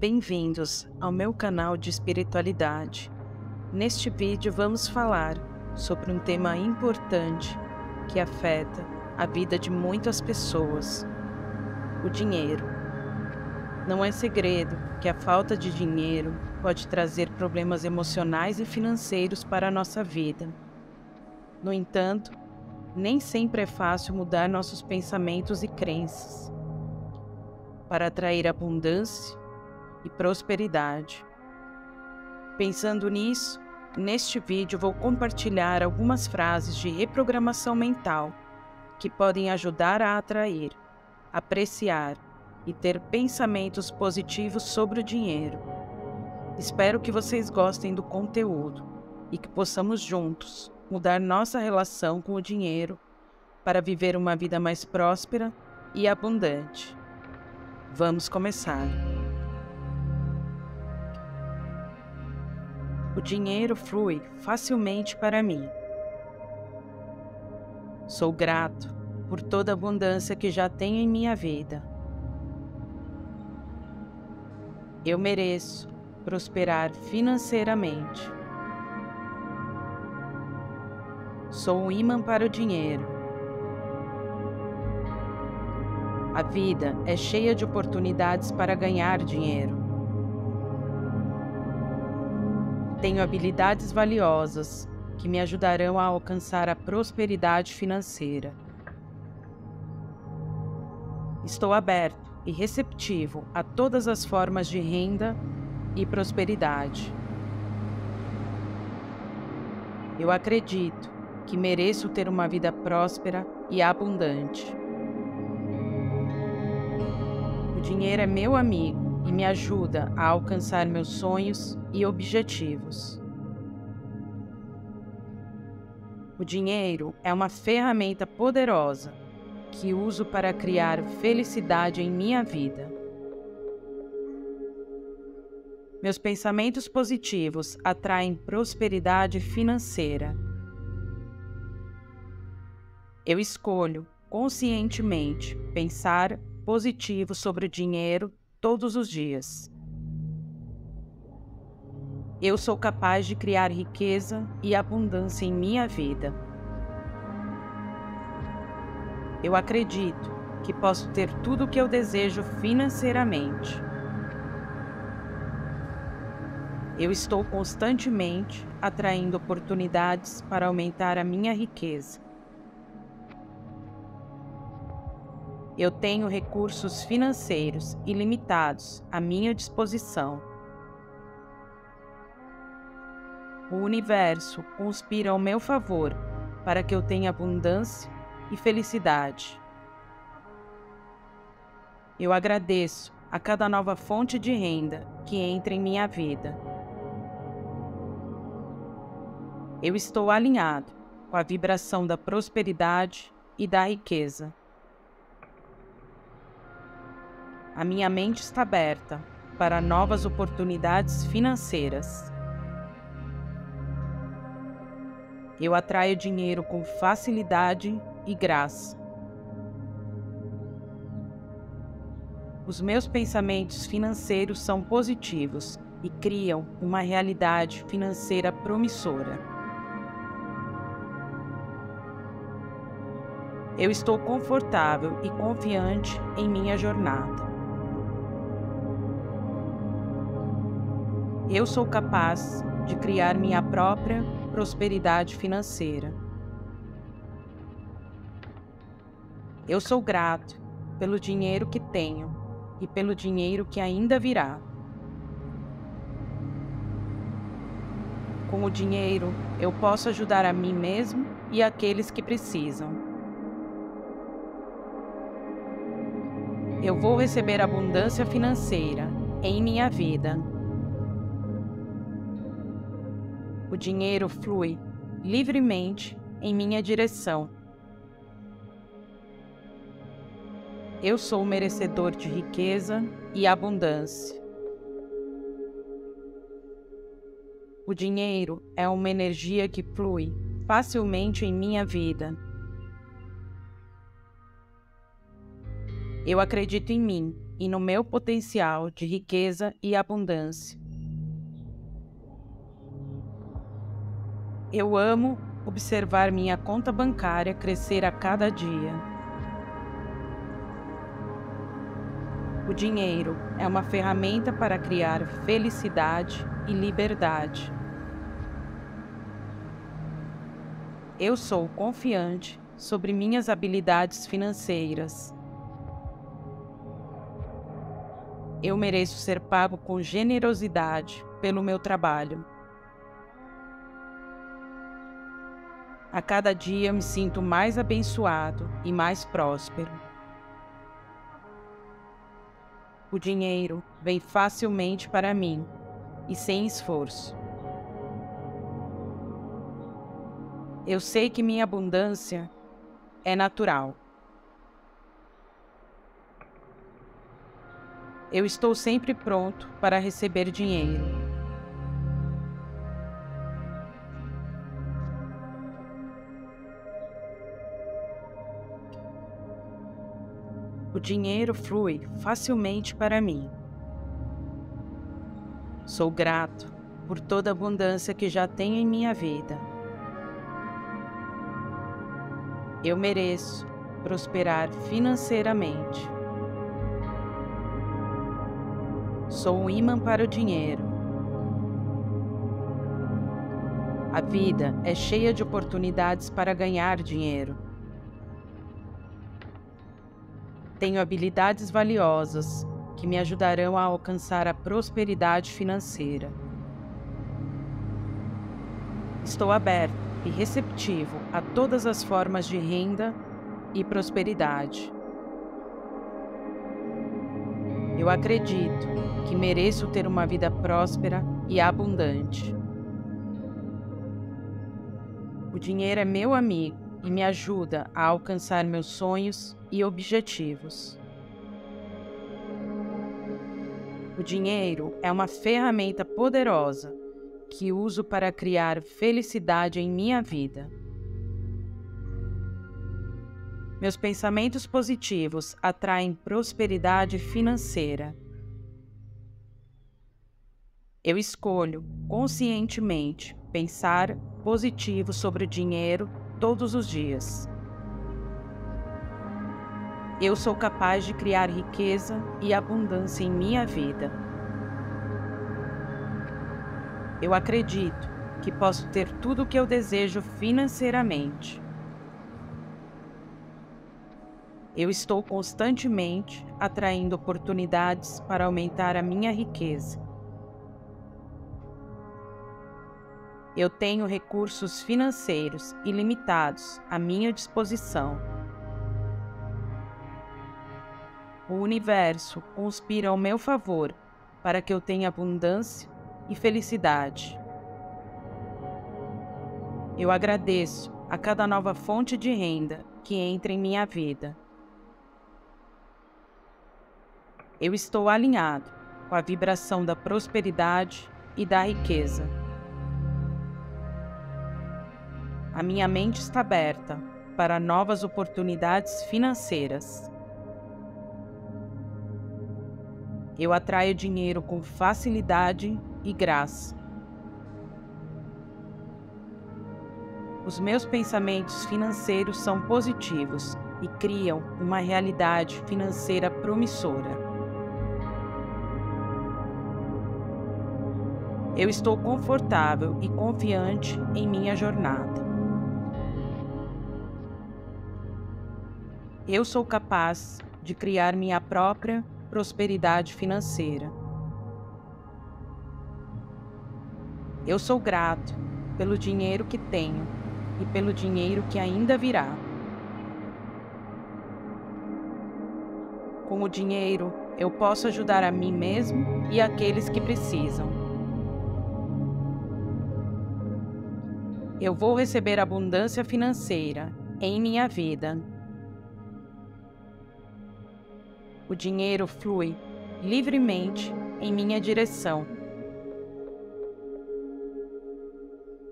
Bem-vindos ao meu canal de espiritualidade. Neste vídeo vamos falar sobre um tema importante que afeta a vida de muitas pessoas: o dinheiro. Não é segredo que a falta de dinheiro pode trazer problemas emocionais e financeiros para a nossa vida. No entanto, nem sempre é fácil mudar nossos pensamentos e crenças para atrair abundância e prosperidade. Pensando nisso, neste vídeo vou compartilhar algumas frases de reprogramação mental que podem ajudar a atrair, apreciar e ter pensamentos positivos sobre o dinheiro. Espero que vocês gostem do conteúdo e que possamos juntos mudar nossa relação com o dinheiro para viver uma vida mais próspera e abundante. Vamos começar. O dinheiro flui facilmente para mim. Sou grato por toda a abundância que já tenho em minha vida. Eu mereço prosperar financeiramente. Sou um imã para o dinheiro. A vida é cheia de oportunidades para ganhar dinheiro. Tenho habilidades valiosas que me ajudarão a alcançar a prosperidade financeira. Estou aberto e receptivo a todas as formas de renda e prosperidade. Eu acredito que mereço ter uma vida próspera e abundante. O dinheiro é meu amigo e me ajuda a alcançar meus sonhos e objetivos. O dinheiro é uma ferramenta poderosa que uso para criar felicidade em minha vida. Meus pensamentos positivos atraem prosperidade financeira eu escolho conscientemente pensar positivo sobre o dinheiro todos os dias. Eu sou capaz de criar riqueza e abundância em minha vida. Eu acredito que posso ter tudo o que eu desejo financeiramente. Eu estou constantemente atraindo oportunidades para aumentar a minha riqueza. Eu tenho recursos financeiros ilimitados à minha disposição. O universo conspira ao meu favor para que eu tenha abundância e felicidade. Eu agradeço a cada nova fonte de renda que entra em minha vida. Eu estou alinhado com a vibração da prosperidade e da riqueza. A minha mente está aberta para novas oportunidades financeiras. Eu atraio dinheiro com facilidade e graça. Os meus pensamentos financeiros são positivos e criam uma realidade financeira promissora. Eu estou confortável e confiante em minha jornada. Eu sou capaz de criar minha própria prosperidade financeira. Eu sou grato pelo dinheiro que tenho e pelo dinheiro que ainda virá. Com o dinheiro, eu posso ajudar a mim mesmo e aqueles que precisam. Eu vou receber abundância financeira em minha vida o dinheiro flui livremente em minha direção. Eu sou merecedor de riqueza e abundância. O dinheiro é uma energia que flui facilmente em minha vida. Eu acredito em mim e no meu potencial de riqueza e abundância. Eu amo observar minha conta bancária crescer a cada dia. O dinheiro é uma ferramenta para criar felicidade e liberdade. Eu sou confiante sobre minhas habilidades financeiras. Eu mereço ser pago com generosidade pelo meu trabalho. A cada dia me sinto mais abençoado e mais próspero. O dinheiro vem facilmente para mim e sem esforço. Eu sei que minha abundância é natural. Eu estou sempre pronto para receber dinheiro. O dinheiro flui facilmente para mim. Sou grato por toda a abundância que já tenho em minha vida. Eu mereço prosperar financeiramente. Sou um imã para o dinheiro. A vida é cheia de oportunidades para ganhar dinheiro. Tenho habilidades valiosas que me ajudarão a alcançar a prosperidade financeira. Estou aberto e receptivo a todas as formas de renda e prosperidade. Eu acredito que mereço ter uma vida próspera e abundante. O dinheiro é meu amigo e me ajuda a alcançar meus sonhos e objetivos. O dinheiro é uma ferramenta poderosa que uso para criar felicidade em minha vida. Meus pensamentos positivos atraem prosperidade financeira. Eu escolho conscientemente pensar positivo sobre o dinheiro todos os dias. Eu sou capaz de criar riqueza e abundância em minha vida. Eu acredito que posso ter tudo o que eu desejo financeiramente. Eu estou constantemente atraindo oportunidades para aumentar a minha riqueza. Eu tenho recursos financeiros ilimitados à minha disposição. O universo conspira ao meu favor para que eu tenha abundância e felicidade. Eu agradeço a cada nova fonte de renda que entra em minha vida. Eu estou alinhado com a vibração da prosperidade e da riqueza. A minha mente está aberta para novas oportunidades financeiras. Eu atraio dinheiro com facilidade e graça. Os meus pensamentos financeiros são positivos e criam uma realidade financeira promissora. Eu estou confortável e confiante em minha jornada. Eu sou capaz de criar minha própria prosperidade financeira. Eu sou grato pelo dinheiro que tenho e pelo dinheiro que ainda virá. Com o dinheiro, eu posso ajudar a mim mesmo e aqueles que precisam. Eu vou receber abundância financeira em minha vida. O dinheiro flui livremente em minha direção.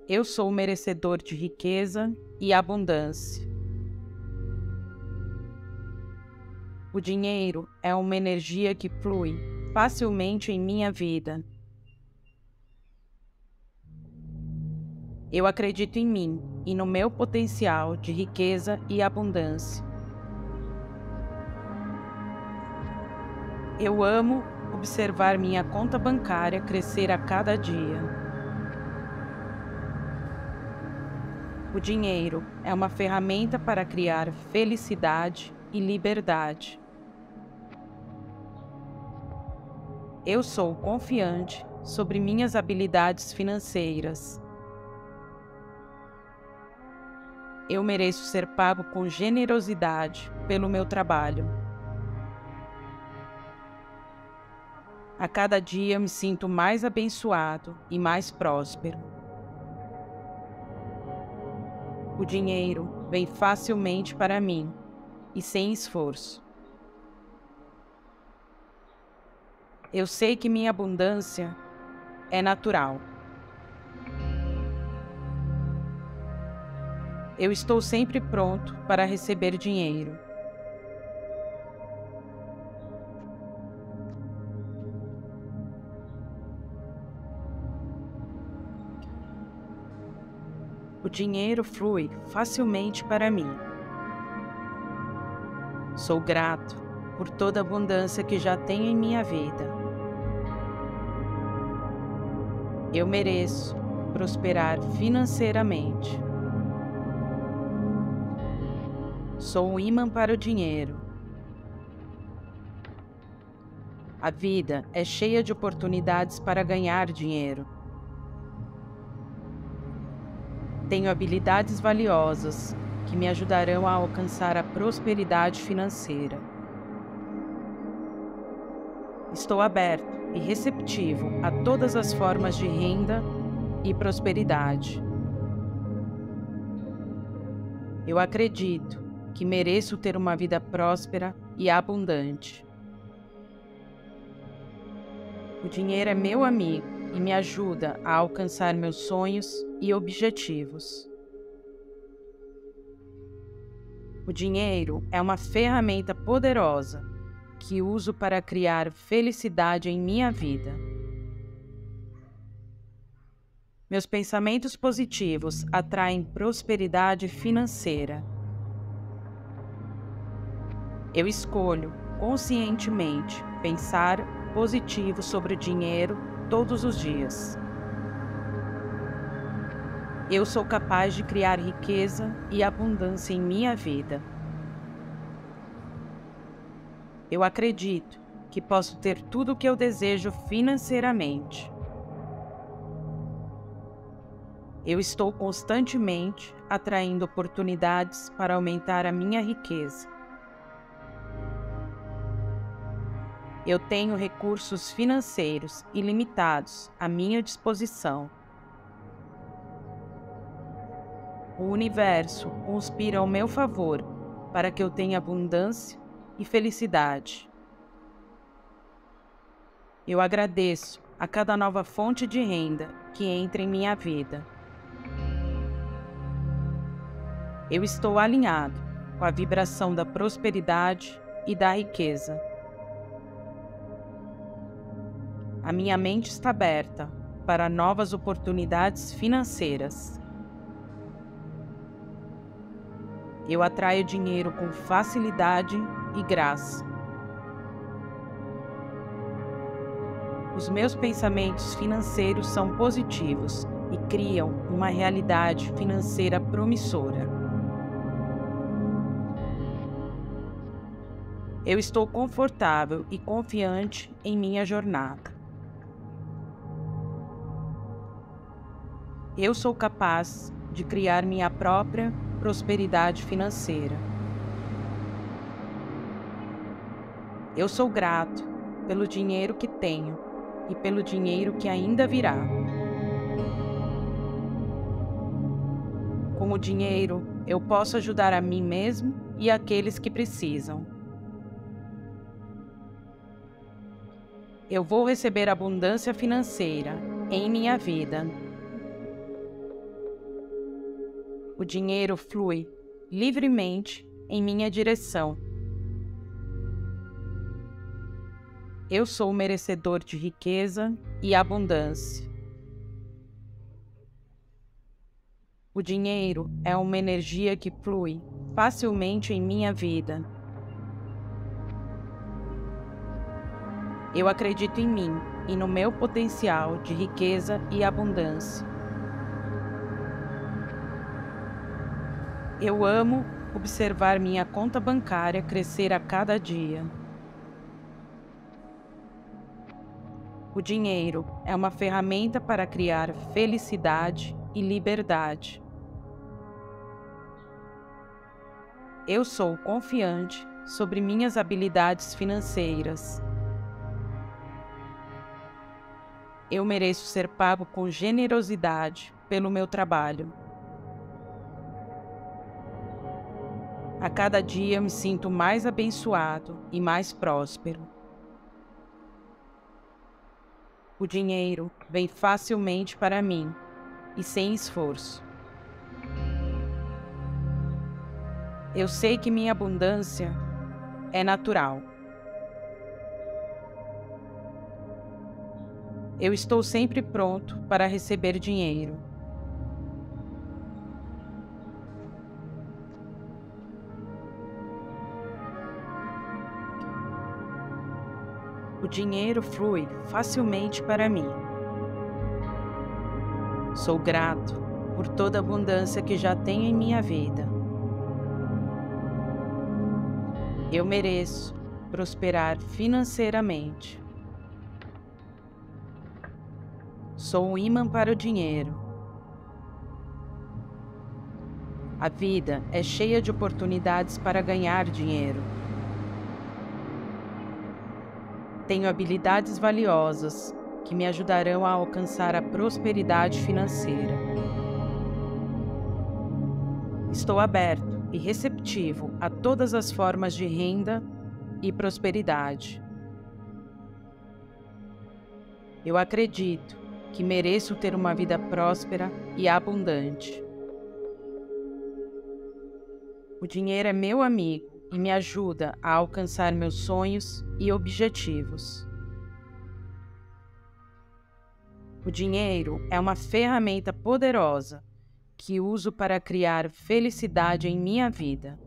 Eu sou merecedor de riqueza e abundância. O dinheiro é uma energia que flui facilmente em minha vida. Eu acredito em mim e no meu potencial de riqueza e abundância. Eu amo observar minha conta bancária crescer a cada dia. O dinheiro é uma ferramenta para criar felicidade e liberdade. Eu sou confiante sobre minhas habilidades financeiras. Eu mereço ser pago com generosidade pelo meu trabalho. A cada dia me sinto mais abençoado e mais próspero. O dinheiro vem facilmente para mim e sem esforço. Eu sei que minha abundância é natural. Eu estou sempre pronto para receber dinheiro. O dinheiro flui facilmente para mim. Sou grato por toda a abundância que já tenho em minha vida. Eu mereço prosperar financeiramente. Sou um imã para o dinheiro. A vida é cheia de oportunidades para ganhar dinheiro. Tenho habilidades valiosas que me ajudarão a alcançar a prosperidade financeira. Estou aberto e receptivo a todas as formas de renda e prosperidade. Eu acredito que mereço ter uma vida próspera e abundante. O dinheiro é meu amigo e me ajuda a alcançar meus sonhos e objetivos. O dinheiro é uma ferramenta poderosa que uso para criar felicidade em minha vida. Meus pensamentos positivos atraem prosperidade financeira. Eu escolho conscientemente pensar positivo sobre o dinheiro todos os dias. Eu sou capaz de criar riqueza e abundância em minha vida. Eu acredito que posso ter tudo o que eu desejo financeiramente. Eu estou constantemente atraindo oportunidades para aumentar a minha riqueza. Eu tenho recursos financeiros ilimitados à minha disposição. O universo conspira ao meu favor para que eu tenha abundância e felicidade. Eu agradeço a cada nova fonte de renda que entra em minha vida. Eu estou alinhado com a vibração da prosperidade e da riqueza. A minha mente está aberta para novas oportunidades financeiras. Eu atraio dinheiro com facilidade e graça. Os meus pensamentos financeiros são positivos e criam uma realidade financeira promissora. Eu estou confortável e confiante em minha jornada. Eu sou capaz de criar minha própria prosperidade financeira. Eu sou grato pelo dinheiro que tenho e pelo dinheiro que ainda virá. Com o dinheiro, eu posso ajudar a mim mesmo e aqueles que precisam. Eu vou receber abundância financeira em minha vida o dinheiro flui livremente em minha direção. Eu sou merecedor de riqueza e abundância. O dinheiro é uma energia que flui facilmente em minha vida. Eu acredito em mim e no meu potencial de riqueza e abundância. Eu amo observar minha conta bancária crescer a cada dia. O dinheiro é uma ferramenta para criar felicidade e liberdade. Eu sou confiante sobre minhas habilidades financeiras. Eu mereço ser pago com generosidade pelo meu trabalho. A cada dia me sinto mais abençoado e mais próspero. O dinheiro vem facilmente para mim e sem esforço. Eu sei que minha abundância é natural. Eu estou sempre pronto para receber dinheiro. O dinheiro flui facilmente para mim. Sou grato por toda a abundância que já tenho em minha vida. Eu mereço prosperar financeiramente. Sou um imã para o dinheiro. A vida é cheia de oportunidades para ganhar dinheiro. Tenho habilidades valiosas que me ajudarão a alcançar a prosperidade financeira. Estou aberto e receptivo a todas as formas de renda e prosperidade. Eu acredito que mereço ter uma vida próspera e abundante. O dinheiro é meu amigo e me ajuda a alcançar meus sonhos e objetivos. O dinheiro é uma ferramenta poderosa que uso para criar felicidade em minha vida.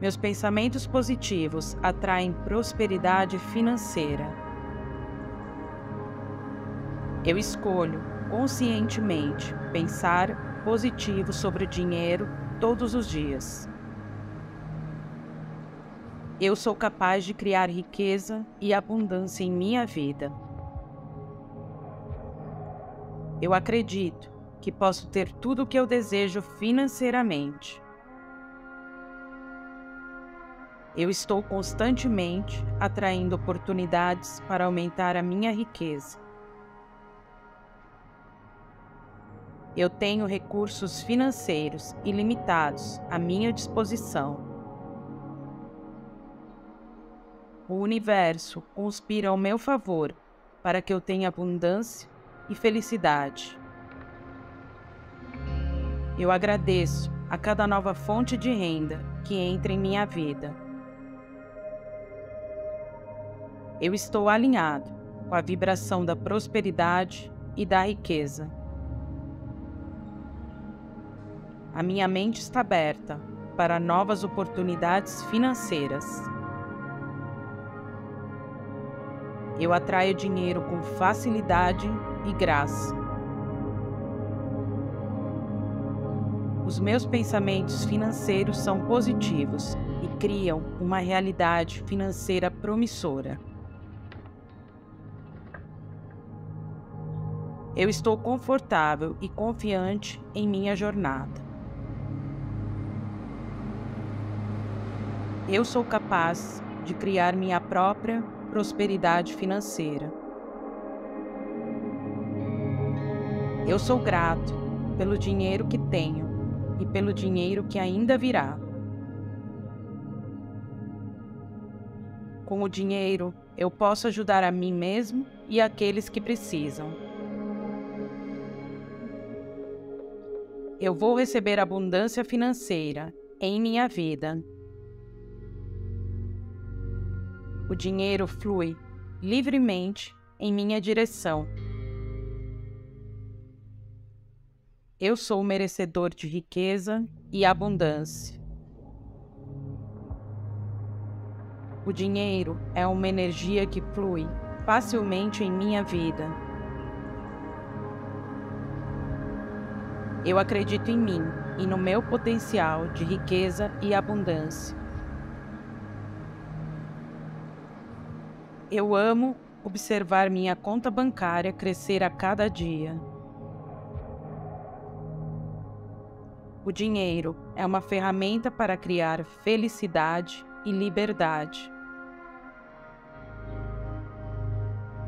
Meus pensamentos positivos atraem prosperidade financeira. Eu escolho conscientemente pensar positivo sobre o dinheiro todos os dias. Eu sou capaz de criar riqueza e abundância em minha vida. Eu acredito que posso ter tudo o que eu desejo financeiramente. Eu estou constantemente atraindo oportunidades para aumentar a minha riqueza. Eu tenho recursos financeiros ilimitados à minha disposição. O universo conspira ao meu favor para que eu tenha abundância e felicidade. Eu agradeço a cada nova fonte de renda que entra em minha vida. Eu estou alinhado com a vibração da prosperidade e da riqueza. A minha mente está aberta para novas oportunidades financeiras. Eu atraio dinheiro com facilidade e graça. Os meus pensamentos financeiros são positivos e criam uma realidade financeira promissora. Eu estou confortável e confiante em minha jornada. Eu sou capaz de criar minha própria prosperidade financeira. Eu sou grato pelo dinheiro que tenho e pelo dinheiro que ainda virá. Com o dinheiro, eu posso ajudar a mim mesmo e aqueles que precisam. Eu vou receber abundância financeira em minha vida O dinheiro flui livremente em minha direção. Eu sou merecedor de riqueza e abundância. O dinheiro é uma energia que flui facilmente em minha vida. Eu acredito em mim e no meu potencial de riqueza e abundância. Eu amo observar minha conta bancária crescer a cada dia. O dinheiro é uma ferramenta para criar felicidade e liberdade.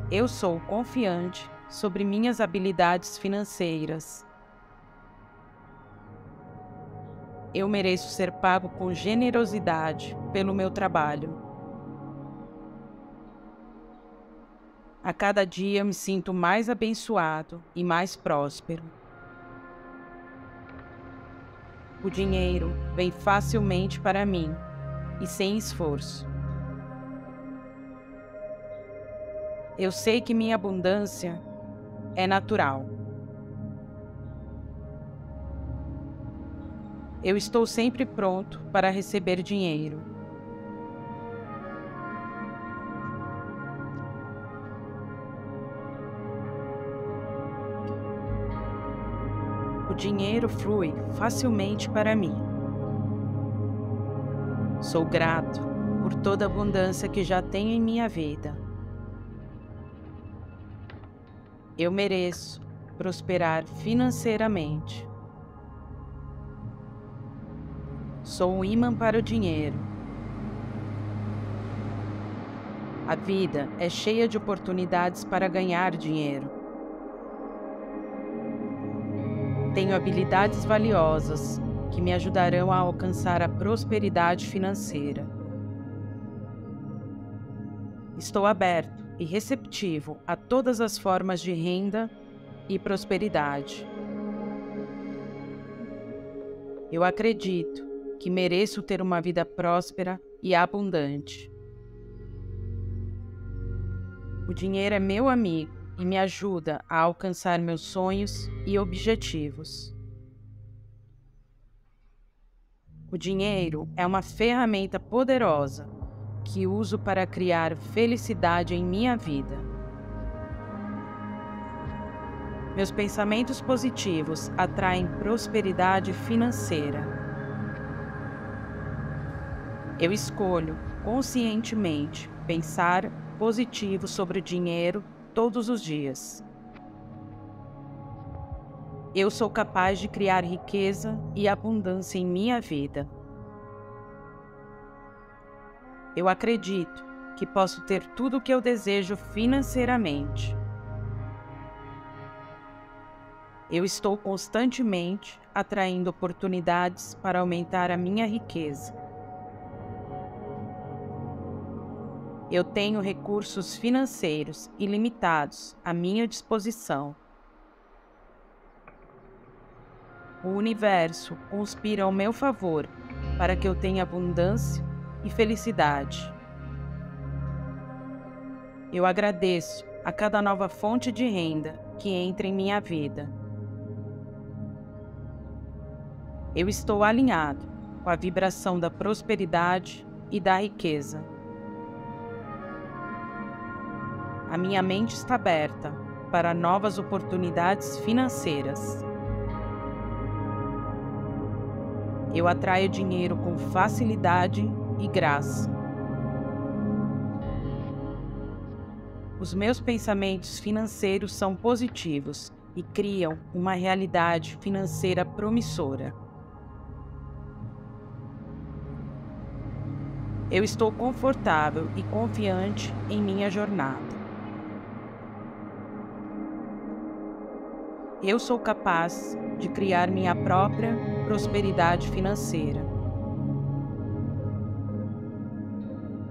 Eu sou confiante sobre minhas habilidades financeiras. Eu mereço ser pago com generosidade pelo meu trabalho. A cada dia me sinto mais abençoado e mais próspero. O dinheiro vem facilmente para mim e sem esforço. Eu sei que minha abundância é natural. Eu estou sempre pronto para receber dinheiro. O dinheiro flui facilmente para mim. Sou grato por toda a abundância que já tenho em minha vida. Eu mereço prosperar financeiramente. Sou um imã para o dinheiro. A vida é cheia de oportunidades para ganhar dinheiro. Tenho habilidades valiosas que me ajudarão a alcançar a prosperidade financeira. Estou aberto e receptivo a todas as formas de renda e prosperidade. Eu acredito que mereço ter uma vida próspera e abundante. O dinheiro é meu amigo e me ajuda a alcançar meus sonhos e objetivos. O dinheiro é uma ferramenta poderosa que uso para criar felicidade em minha vida. Meus pensamentos positivos atraem prosperidade financeira. Eu escolho conscientemente pensar positivo sobre o dinheiro todos os dias. Eu sou capaz de criar riqueza e abundância em minha vida. Eu acredito que posso ter tudo o que eu desejo financeiramente. Eu estou constantemente atraindo oportunidades para aumentar a minha riqueza. Eu tenho recursos financeiros ilimitados à minha disposição. O universo conspira ao meu favor para que eu tenha abundância e felicidade. Eu agradeço a cada nova fonte de renda que entra em minha vida. Eu estou alinhado com a vibração da prosperidade e da riqueza. A minha mente está aberta para novas oportunidades financeiras. Eu atraio dinheiro com facilidade e graça. Os meus pensamentos financeiros são positivos e criam uma realidade financeira promissora. Eu estou confortável e confiante em minha jornada. Eu sou capaz de criar minha própria prosperidade financeira.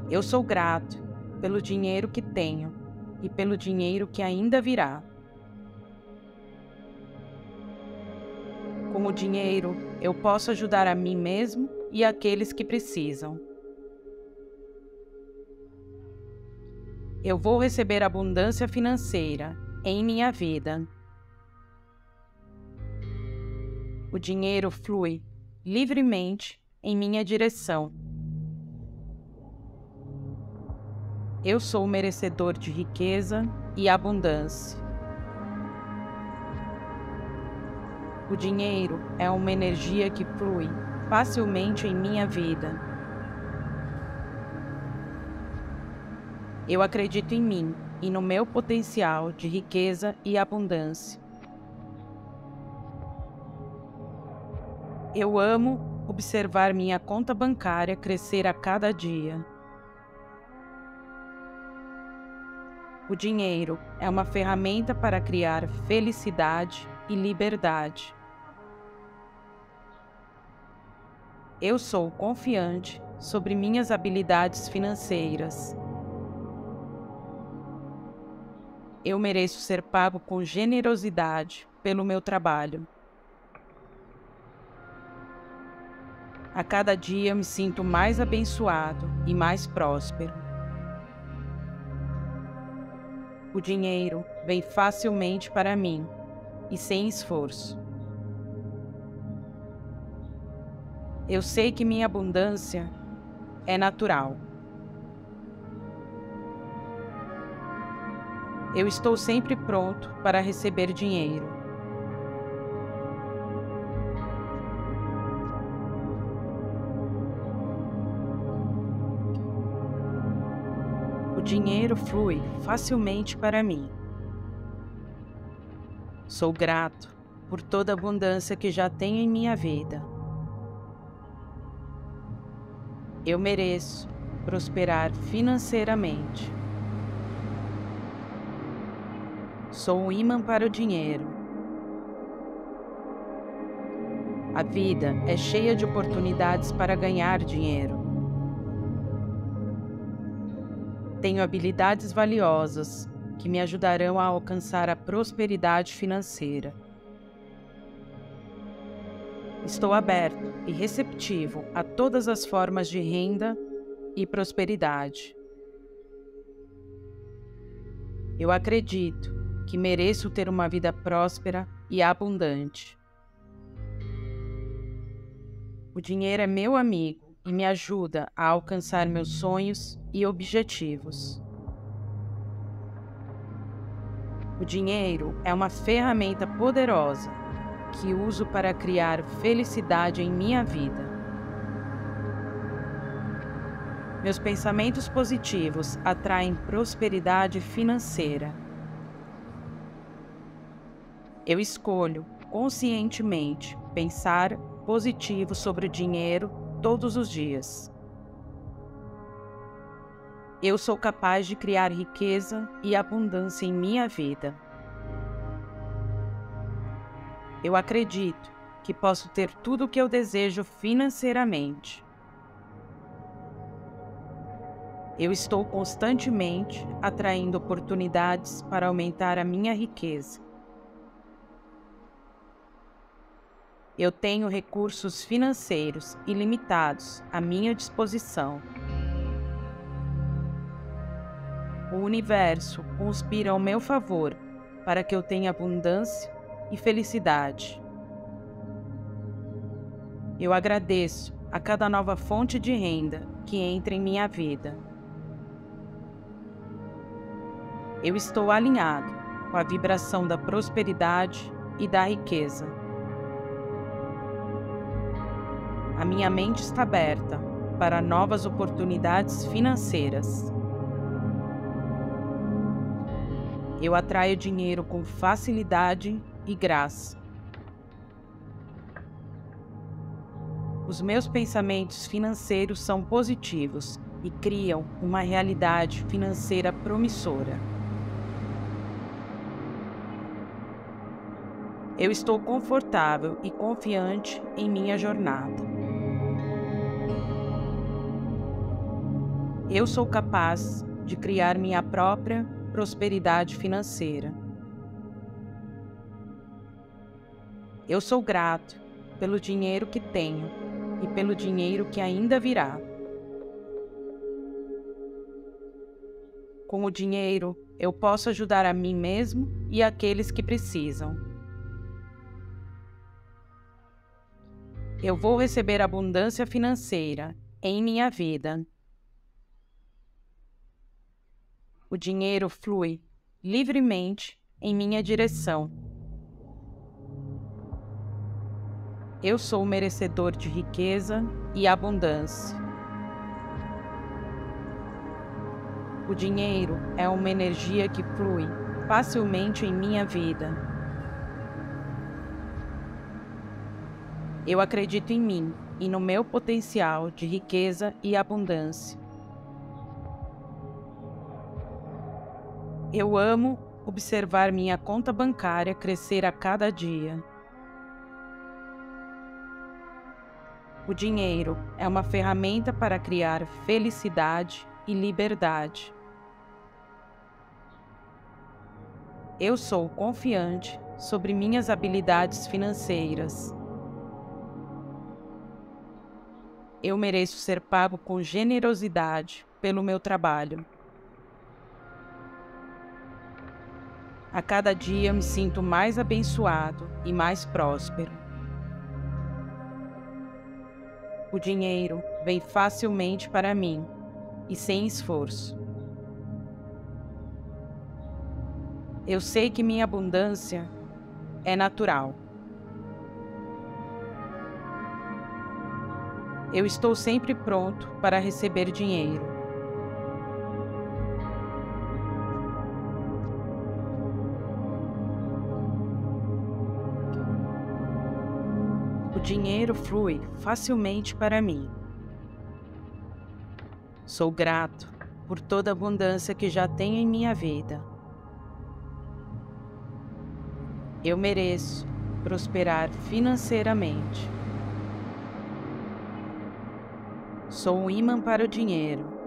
Eu sou grato pelo dinheiro que tenho e pelo dinheiro que ainda virá. Com o dinheiro, eu posso ajudar a mim mesmo e aqueles que precisam. Eu vou receber abundância financeira em minha vida. O dinheiro flui livremente em minha direção. Eu sou merecedor de riqueza e abundância. O dinheiro é uma energia que flui facilmente em minha vida. Eu acredito em mim e no meu potencial de riqueza e abundância. Eu amo observar minha conta bancária crescer a cada dia. O dinheiro é uma ferramenta para criar felicidade e liberdade. Eu sou confiante sobre minhas habilidades financeiras. Eu mereço ser pago com generosidade pelo meu trabalho. A cada dia me sinto mais abençoado e mais próspero. O dinheiro vem facilmente para mim e sem esforço. Eu sei que minha abundância é natural. Eu estou sempre pronto para receber dinheiro. Dinheiro flui facilmente para mim. Sou grato por toda a abundância que já tenho em minha vida. Eu mereço prosperar financeiramente. Sou um imã para o dinheiro. A vida é cheia de oportunidades para ganhar dinheiro. Tenho habilidades valiosas que me ajudarão a alcançar a prosperidade financeira. Estou aberto e receptivo a todas as formas de renda e prosperidade. Eu acredito que mereço ter uma vida próspera e abundante. O dinheiro é meu amigo e me ajuda a alcançar meus sonhos e objetivos. O dinheiro é uma ferramenta poderosa que uso para criar felicidade em minha vida. Meus pensamentos positivos atraem prosperidade financeira. Eu escolho conscientemente pensar positivo sobre o dinheiro todos os dias. Eu sou capaz de criar riqueza e abundância em minha vida. Eu acredito que posso ter tudo o que eu desejo financeiramente. Eu estou constantemente atraindo oportunidades para aumentar a minha riqueza. Eu tenho recursos financeiros ilimitados à minha disposição. O universo conspira ao meu favor para que eu tenha abundância e felicidade. Eu agradeço a cada nova fonte de renda que entra em minha vida. Eu estou alinhado com a vibração da prosperidade e da riqueza. A minha mente está aberta para novas oportunidades financeiras. Eu atraio dinheiro com facilidade e graça. Os meus pensamentos financeiros são positivos e criam uma realidade financeira promissora. Eu estou confortável e confiante em minha jornada. Eu sou capaz de criar minha própria prosperidade financeira. Eu sou grato pelo dinheiro que tenho e pelo dinheiro que ainda virá. Com o dinheiro, eu posso ajudar a mim mesmo e aqueles que precisam. Eu vou receber abundância financeira em minha vida. O dinheiro flui livremente em minha direção. Eu sou merecedor de riqueza e abundância. O dinheiro é uma energia que flui facilmente em minha vida. Eu acredito em mim e no meu potencial de riqueza e abundância. Eu amo observar minha conta bancária crescer a cada dia. O dinheiro é uma ferramenta para criar felicidade e liberdade. Eu sou confiante sobre minhas habilidades financeiras. Eu mereço ser pago com generosidade pelo meu trabalho. A cada dia me sinto mais abençoado e mais próspero. O dinheiro vem facilmente para mim e sem esforço. Eu sei que minha abundância é natural. Eu estou sempre pronto para receber dinheiro. Dinheiro flui facilmente para mim. Sou grato por toda a abundância que já tenho em minha vida. Eu mereço prosperar financeiramente. Sou um imã para o dinheiro.